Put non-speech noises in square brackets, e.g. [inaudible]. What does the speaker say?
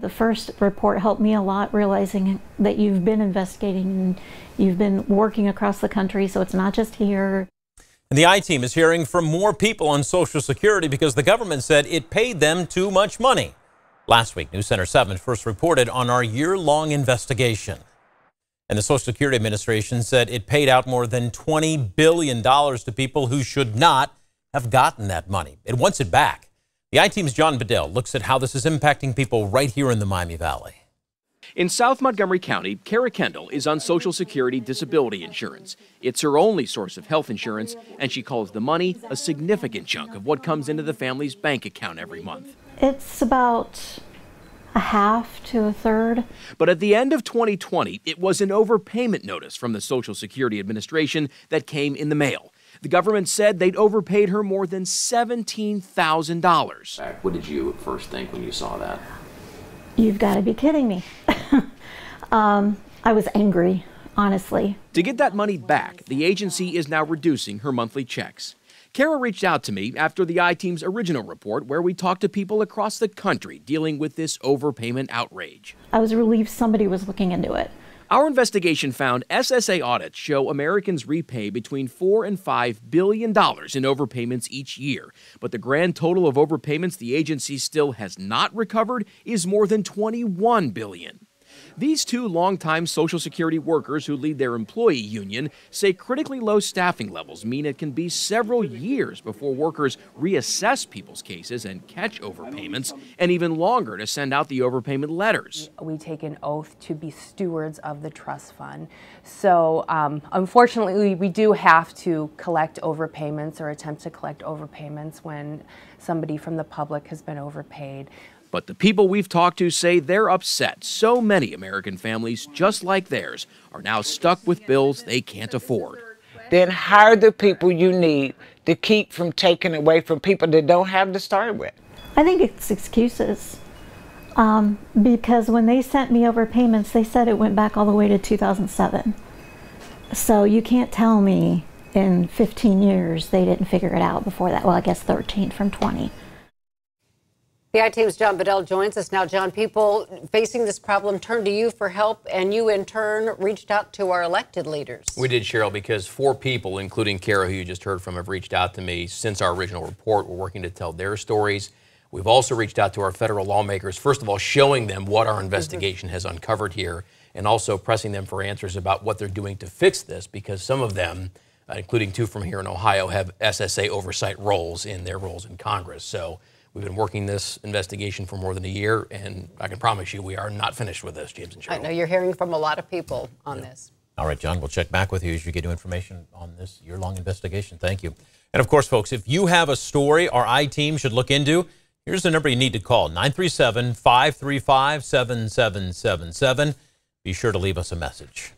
The first report helped me a lot, realizing that you've been investigating and you've been working across the country, so it's not just here. And the I team is hearing from more people on Social Security because the government said it paid them too much money. Last week, News Center 7 first reported on our year long investigation. And the Social Security Administration said it paid out more than $20 billion to people who should not have gotten that money. It wants it back. The I-Team's John Bedell looks at how this is impacting people right here in the Miami Valley. In South Montgomery County, Kara Kendall is on Social Security disability insurance. It's her only source of health insurance, and she calls the money a significant chunk of what comes into the family's bank account every month. It's about a half to a third. But at the end of 2020, it was an overpayment notice from the Social Security Administration that came in the mail. The government said they'd overpaid her more than $17,000. What did you first think when you saw that? You've got to be kidding me. [laughs] um, I was angry, honestly. To get that money back, the agency is now reducing her monthly checks. Kara reached out to me after the I Team's original report, where we talked to people across the country dealing with this overpayment outrage. I was relieved somebody was looking into it. Our investigation found SSA audits show Americans repay between 4 and 5 billion dollars in overpayments each year, but the grand total of overpayments the agency still has not recovered is more than 21 billion. These two longtime Social Security workers who lead their employee union say critically low staffing levels mean it can be several years before workers reassess people's cases and catch overpayments, and even longer to send out the overpayment letters. We take an oath to be stewards of the trust fund. So, um, unfortunately, we do have to collect overpayments or attempt to collect overpayments when somebody from the public has been overpaid. But the people we've talked to say they're upset. So many American families, just like theirs, are now stuck with bills they can't afford. Then hire the people you need to keep from taking away from people that don't have to start with. I think it's excuses. Um, because when they sent me over payments, they said it went back all the way to 2007. So you can't tell me in 15 years they didn't figure it out before that. Well, I guess 13 from 20. The I-Team's John Bedell joins us now. John, people facing this problem turned to you for help, and you in turn reached out to our elected leaders. We did, Cheryl, because four people, including Kara, who you just heard from, have reached out to me since our original report. We're working to tell their stories. We've also reached out to our federal lawmakers, first of all, showing them what our investigation has uncovered here, and also pressing them for answers about what they're doing to fix this, because some of them, Uh, including two from here in Ohio, have SSA oversight roles in their roles in Congress. So We've been working this investigation for more than a year, and I can promise you we are not finished with this, James and Cheryl. I know you're hearing from a lot of people on yeah. this. All right, John, we'll check back with you as you get new information on this year long investigation. Thank you. And of course, folks, if you have a story our I team should look into, here's the number you need to call 937 535 7777. Be sure to leave us a message.